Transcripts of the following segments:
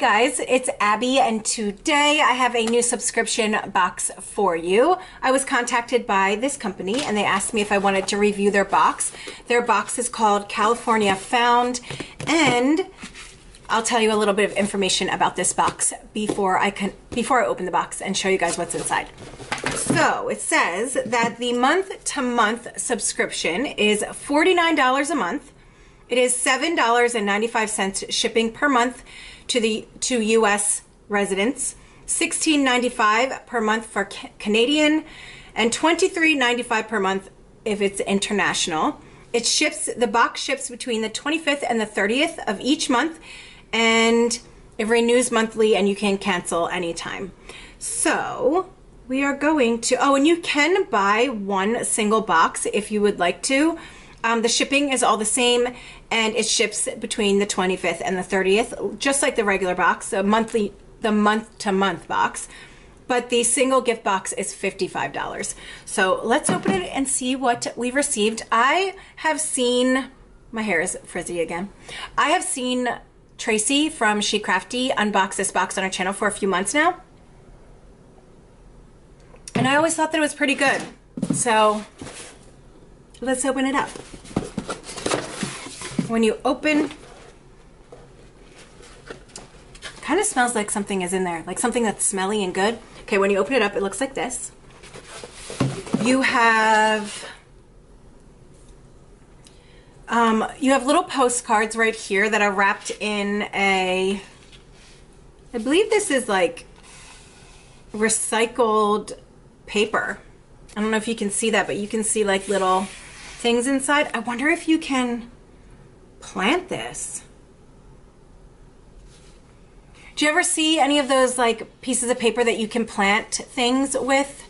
guys, it's Abby and today I have a new subscription box for you. I was contacted by this company and they asked me if I wanted to review their box. Their box is called California Found and I'll tell you a little bit of information about this box before I can before I open the box and show you guys what's inside. So it says that the month to month subscription is $49 a month. It is $7.95 shipping per month to the to U.S. residents, $16.95 per month for ca- Canadian, and $23.95 per month if it's international. It ships the box ships between the 25th and the 30th of each month, and it renews monthly, and you can cancel anytime. So we are going to. Oh, and you can buy one single box if you would like to. Um, the shipping is all the same and it ships between the 25th and the 30th, just like the regular box, the monthly, the month to month box. But the single gift box is $55. So let's open it and see what we received. I have seen, my hair is frizzy again. I have seen Tracy from She Crafty unbox this box on our channel for a few months now. And I always thought that it was pretty good. So let's open it up. When you open, kind of smells like something is in there, like something that's smelly and good. Okay, when you open it up, it looks like this. You have um, you have little postcards right here that are wrapped in a, I believe this is like recycled paper. I don't know if you can see that, but you can see like little things inside. I wonder if you can plant this. Do you ever see any of those like pieces of paper that you can plant things with?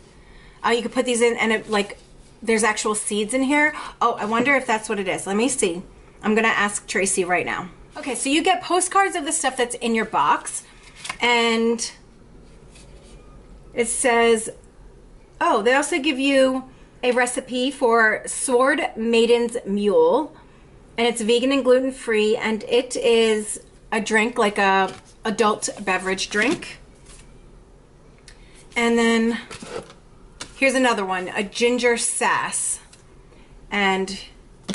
Uh, you could put these in and it like there's actual seeds in here. Oh, I wonder if that's what it is. Let me see. I'm gonna ask Tracy right now. Okay, so you get postcards of the stuff that's in your box and it says, oh, they also give you a recipe for Sword Maiden's Mule, and it's vegan and gluten free, and it is a drink like a adult beverage drink. And then here's another one, a ginger sass, and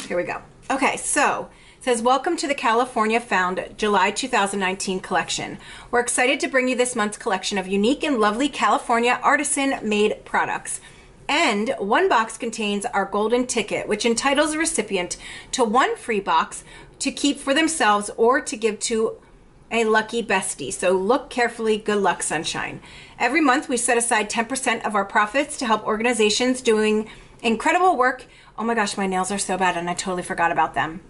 here we go. Okay, so it says welcome to the California Found July 2019 collection. We're excited to bring you this month's collection of unique and lovely California artisan made products. And one box contains our golden ticket, which entitles the recipient to one free box to keep for themselves or to give to a lucky bestie. So look carefully. Good luck, sunshine. Every month, we set aside 10% of our profits to help organizations doing incredible work. Oh my gosh, my nails are so bad, and I totally forgot about them.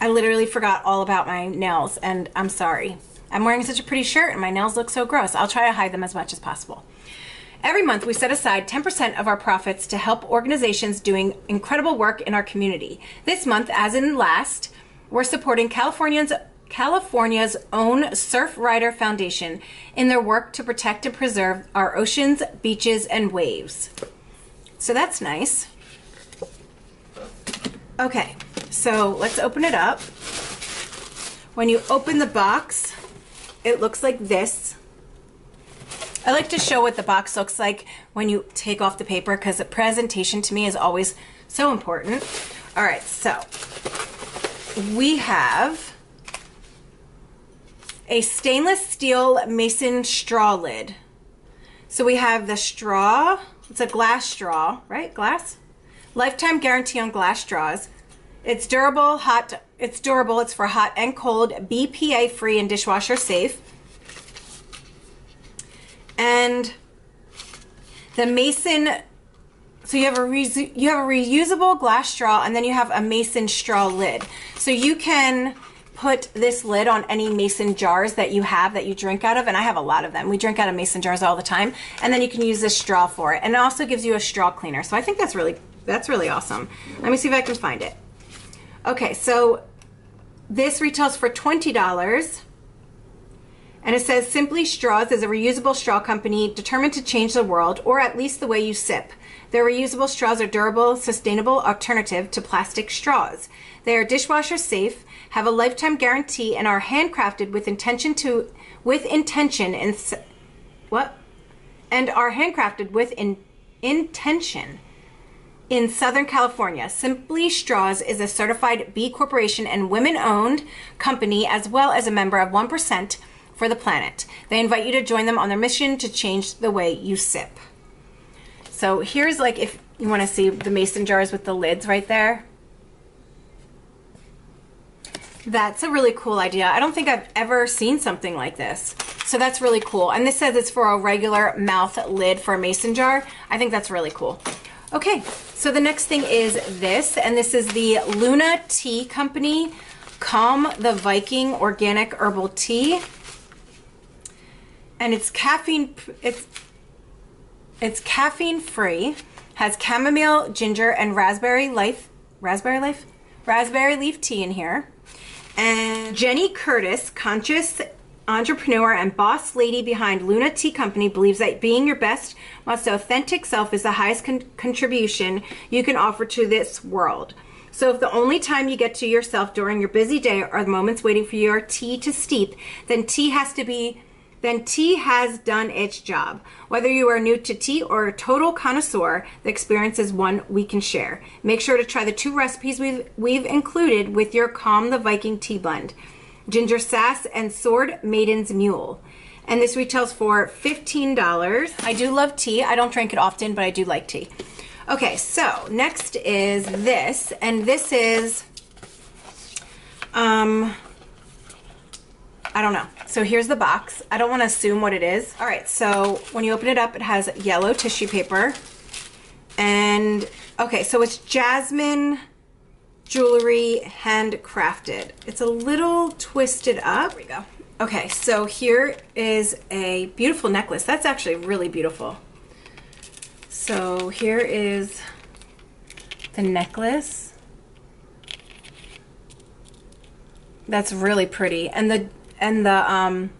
I literally forgot all about my nails, and I'm sorry. I'm wearing such a pretty shirt, and my nails look so gross. I'll try to hide them as much as possible. Every month, we set aside 10% of our profits to help organizations doing incredible work in our community. This month, as in last, we're supporting Californians California's own Surfrider Foundation in their work to protect and preserve our oceans, beaches, and waves. So that's nice. Okay, so let's open it up. When you open the box, it looks like this. I like to show what the box looks like when you take off the paper because the presentation to me is always so important. All right, so we have a stainless steel mason straw lid. So we have the straw, it's a glass straw, right? Glass? Lifetime guarantee on glass straws. It's durable, hot, it's durable, it's for hot and cold, BPA free and dishwasher safe. And the mason so you have a you have a reusable glass straw and then you have a mason straw lid. So you can put this lid on any mason jars that you have that you drink out of and I have a lot of them. We drink out of mason jars all the time and then you can use this straw for it. And it also gives you a straw cleaner. So I think that's really that's really awesome. Let me see if I can find it. Okay, so this retails for $20 And it says Simply Straws is a reusable straw company determined to change the world, or at least the way you sip. Their reusable straws are durable, sustainable alternative to plastic straws. They are dishwasher safe, have a lifetime guarantee, and are handcrafted with intention to with intention and what? And are handcrafted with in, intention in Southern California. Simply Straws is a certified B Corporation and women owned company, as well as a member of 1% for the planet. They invite you to join them on their mission to change the way you sip. So here's like if you want to see the mason jars with the lids right there. That's a really cool idea. I don't think I've ever seen something like this. So that's really cool. And this says it's for a regular mouth lid for a mason jar. I think that's really cool. Okay, so the next thing is this, and this is the Luna Tea Company Calm the Viking Organic Herbal Tea. And it's caffeine, it's, it's caffeine free, has chamomile, ginger, and raspberry life, raspberry life? Raspberry leaf tea in here. And Jenny Curtis, conscious entrepreneur and boss lady behind Luna Tea Company, believes that being your best, most authentic self is the highest con- contribution you can offer to this world. So if the only time you get to yourself during your busy day are the moments waiting for your tea to steep, then tea has to be then tea has done its job. Whether you are new to tea or a total connoisseur, the experience is one we can share. Make sure to try the two recipes we've, we've included with your Calm the Viking tea blend Ginger Sass and Sword Maiden's Mule. And this retails for $15. I do love tea. I don't drink it often, but I do like tea. Okay, so next is this, and this is, um, I don't know. So here's the box. I don't want to assume what it is. All right, so when you open it up, it has yellow tissue paper. And, okay, so it's jasmine jewelry handcrafted. It's a little twisted up. There we go. Okay, so here is a beautiful necklace. That's actually really beautiful. So here is the necklace. That's really pretty. And the and the um,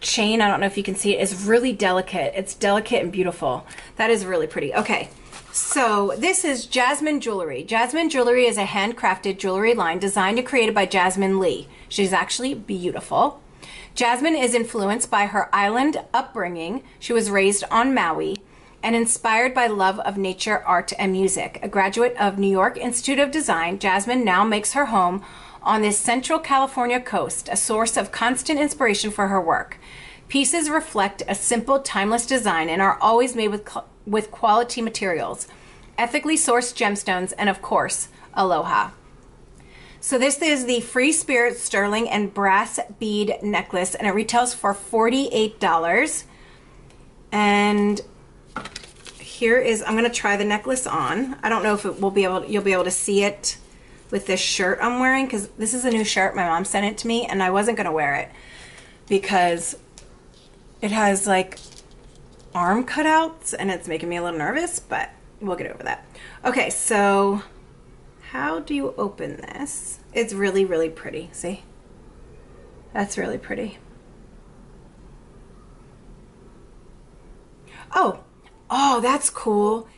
chain, I don't know if you can see it, is really delicate. It's delicate and beautiful. That is really pretty. Okay, so this is Jasmine Jewelry. Jasmine Jewelry is a handcrafted jewelry line designed and created by Jasmine Lee. She's actually beautiful. Jasmine is influenced by her island upbringing. She was raised on Maui and inspired by love of nature, art, and music. A graduate of New York Institute of Design, Jasmine now makes her home on this central California coast, a source of constant inspiration for her work. Pieces reflect a simple, timeless design and are always made with, with quality materials, ethically sourced gemstones, and of course, aloha. So this is the Free Spirit Sterling and Brass Bead Necklace, and it retails for $48. And here is, I'm going to try the necklace on. I don't know if it will be able, you'll be able to see it with this shirt I'm wearing because this is a new shirt. My mom sent it to me and I wasn't going to wear it because it has like arm cutouts and it's making me a little nervous, but we'll get over that. Okay, so how do you open this? It's really, really pretty. See? That's really pretty. Oh, oh, that's cool.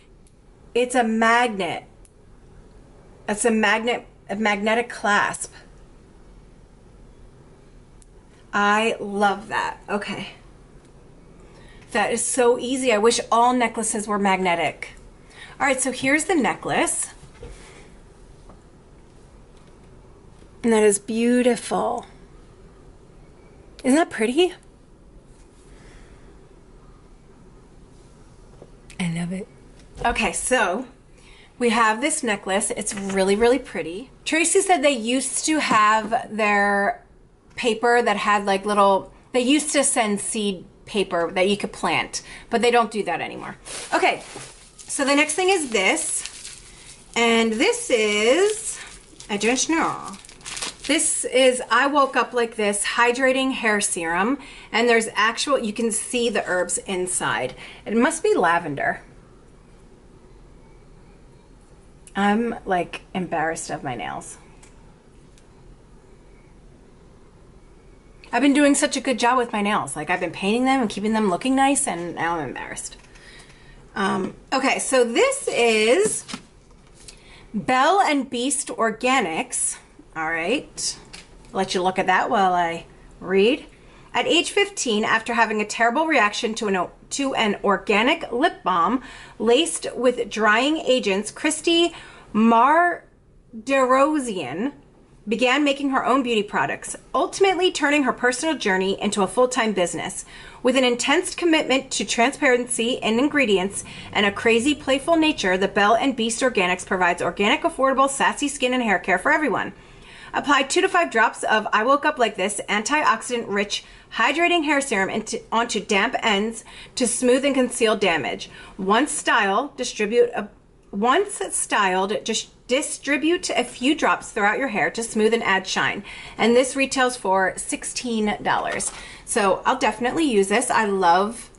It's a magnet. It's a magnet, a magnetic clasp. I love that. Okay. That is so easy. I wish all necklaces were magnetic. All right, so here's the necklace. And that is beautiful. Isn't that pretty? I love it. Okay, so we have this necklace. It's really, really pretty. Tracy said they used to have their paper that had like little, they used to send seed paper that you could plant, but they don't do that anymore. Okay, so the next thing is this. And this is, I don't know. This is, I woke up like this, hydrating hair serum. And there's actual, you can see the herbs inside. It must be lavender. I'm like embarrassed of my nails. I've been doing such a good job with my nails. Like I've been painting them and keeping them looking nice, and now I'm embarrassed. Um, okay, so this is Belle and Beast Organics. All right, let you look at that while I read. At age 15, after having a terrible reaction to an, to an organic lip balm laced with drying agents, Christy Marderosian began making her own beauty products, ultimately turning her personal journey into a full time business. With an intense commitment to transparency in ingredients and a crazy, playful nature, the Belle and Beast Organics provides organic, affordable, sassy skin and hair care for everyone. Apply two to five drops of I Woke Up Like This antioxidant rich hydrating hair serum into, onto damp ends to smooth and conceal damage. Once styled, distribute a, once styled, just distribute a few drops throughout your hair to smooth and add shine. And this retails for $16. So I'll definitely use this. I love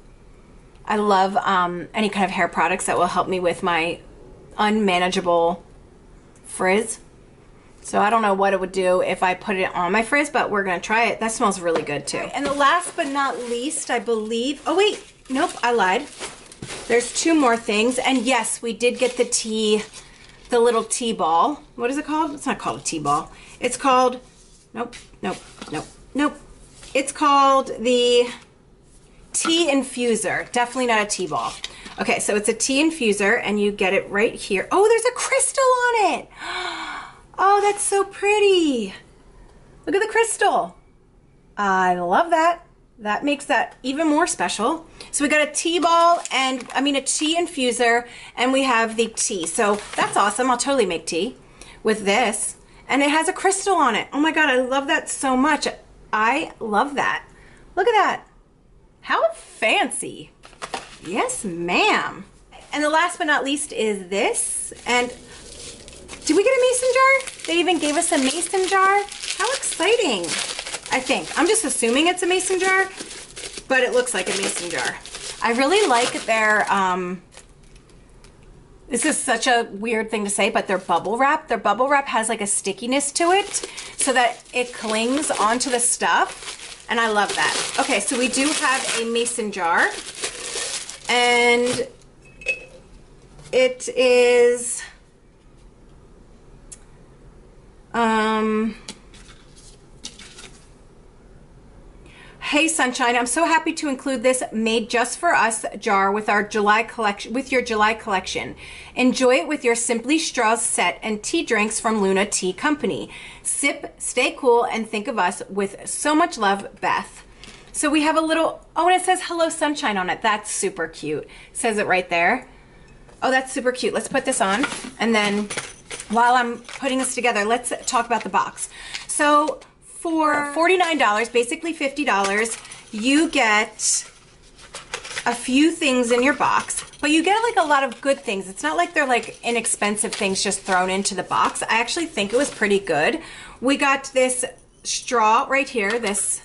I love um, any kind of hair products that will help me with my unmanageable frizz. So I don't know what it would do if I put it on my frizz, but we're gonna try it. That smells really good too. And the last but not least, I believe, oh wait, nope, I lied. There's two more things. And yes, we did get the tea, the little tea ball. What is it called? It's not called a tea ball. It's called, nope, nope, nope, nope. It's called the tea infuser. Definitely not a tea ball. Okay, so it's a tea infuser and you get it right here. Oh, there's a crystal on it. Oh, that's so pretty. Look at the crystal. I love that. That makes that even more special. So we got a tea ball and, I mean, a tea infuser, and we have the tea. So that's awesome. I'll totally make tea with this. And it has a crystal on it. Oh my God, I love that so much. I love that. Look at that. How fancy. Yes, ma'am. And the last but not least is this. And did we get a mason jar? They even gave us a mason jar. How exciting. I think. I'm just assuming it's a mason jar, but it looks like a mason jar. I really like their, um, this is such a weird thing to say, but their bubble wrap, their bubble wrap has like a stickiness to it so that it clings onto the stuff. And I love that. Okay, so we do have a mason jar and it is um, Hey Sunshine, I'm so happy to include this made just for us jar with our July collection with your July collection. Enjoy it with your Simply Straws set and tea drinks from Luna Tea Company. Sip, stay cool, and think of us with so much love, Beth. So we have a little oh, and it says Hello Sunshine on it. That's super cute. It says it right there. Oh, that's super cute. Let's put this on and then while I'm putting this together, let's talk about the box. So for $49, basically $50, you get a few things in your box, but you get like a lot of good things. It's not like they're like inexpensive things just thrown into the box. I actually think it was pretty good. We got this straw right here, this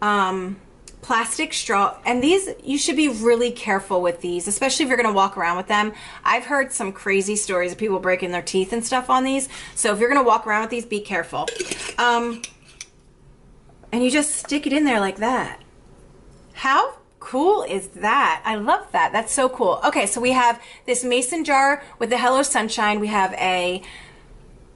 um, plastic straw and these you should be really careful with these especially if you're going to walk around with them. I've heard some crazy stories of people breaking their teeth and stuff on these so if you're going to walk around with these be careful. Um, and you just stick it in there like that. How cool is that? I love that. That's so cool. Okay so we have this mason jar with the hello sunshine. We have a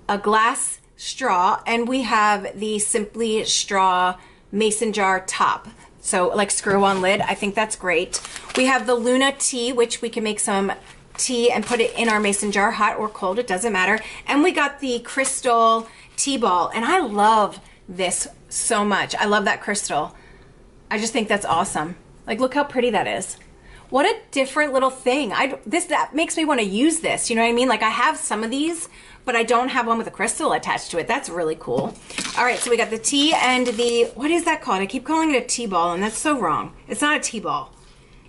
a glass straw and we have the simply straw mason jar top so like screw on lid, I think that's great. We have the Luna tea, which we can make some tea and put it in our mason jar, hot or cold, it doesn't matter. And we got the crystal tea ball, and I love this so much. I love that crystal. I just think that's awesome. Like, look how pretty that is. What a different little thing. I this that makes me want to use this. You know what I mean? Like I have some of these, but I don't have one with a crystal attached to it. That's really cool. All right, so we got the tea and the, what is that called? I keep calling it a tea ball, and that's so wrong. It's not a tea ball.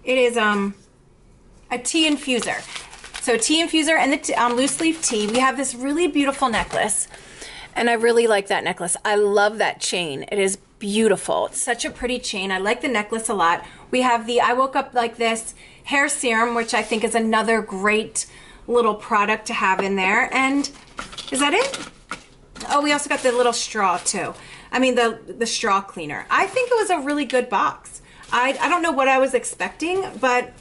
It is um a tea infuser. So tea infuser and the um, loose leaf tea. We have this really beautiful necklace, and I really like that necklace. I love that chain. It is beautiful. It's such a pretty chain. I like the necklace a lot. We have the I Woke Up Like This hair serum, which I think is another great little product to have in there. And is that it? Oh, we also got the little straw too. I mean the the straw cleaner. I think it was a really good box. I I don't know what I was expecting, but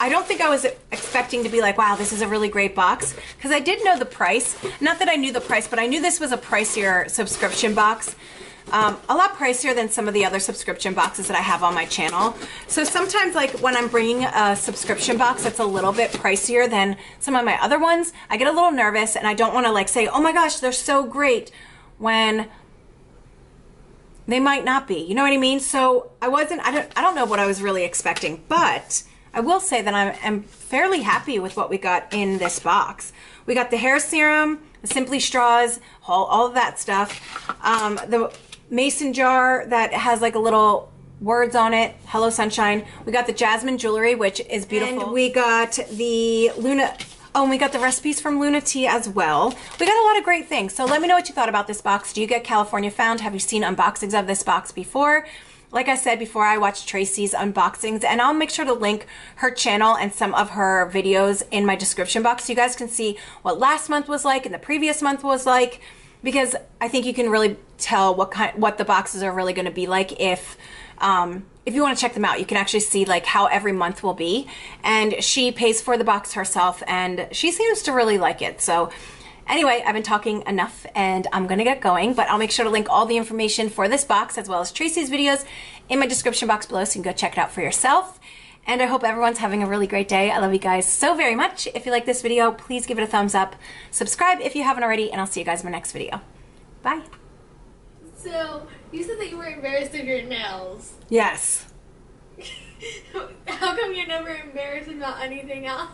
I don't think I was expecting to be like, wow, this is a really great box. Because I did know the price. Not that I knew the price, but I knew this was a pricier subscription box. Um, a lot pricier than some of the other subscription boxes that I have on my channel. So sometimes like when I'm bringing a subscription box that's a little bit pricier than some of my other ones, I get a little nervous and I don't want to like say, oh my gosh, they're so great when they might not be. You know what I mean? So I wasn't, I don't, I don't know what I was really expecting, but I will say that I'm, fairly happy with what we got in this box. We got the hair serum, the Simply Straws, all, all of that stuff. Um, the mason jar that has like a little words on it. Hello Sunshine. We got the Jasmine jewelry, which is beautiful. And we got the Luna, Oh, and we got the recipes from Luna Tea as well. We got a lot of great things. So let me know what you thought about this box. Do you get California Found? Have you seen unboxings of this box before? Like I said before, I watched Tracy's unboxings and I'll make sure to link her channel and some of her videos in my description box so you guys can see what last month was like and the previous month was like because I think you can really tell what kind what the boxes are really going to be like if um, if you want to check them out, you can actually see like how every month will be. And she pays for the box herself and she seems to really like it. So anyway, I've been talking enough and I'm to get going, but I'll make sure to link all the information for this box as well as Tracy's videos in my description box below so you can go check it out for yourself. And I hope everyone's having a really great day. I love you guys so very much. If you like this video, please give it a thumbs up. Subscribe if you haven't already, and I'll see you guys in my next video. Bye. So, you said that you were embarrassed of your nails. Yes. How come you're never embarrassed about anything else?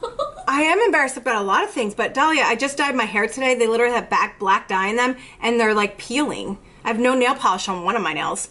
I am embarrassed about a lot of things, but Dahlia, I just dyed my hair today. They literally have back black dye in them, and they're like peeling. I have no nail polish on one of my nails.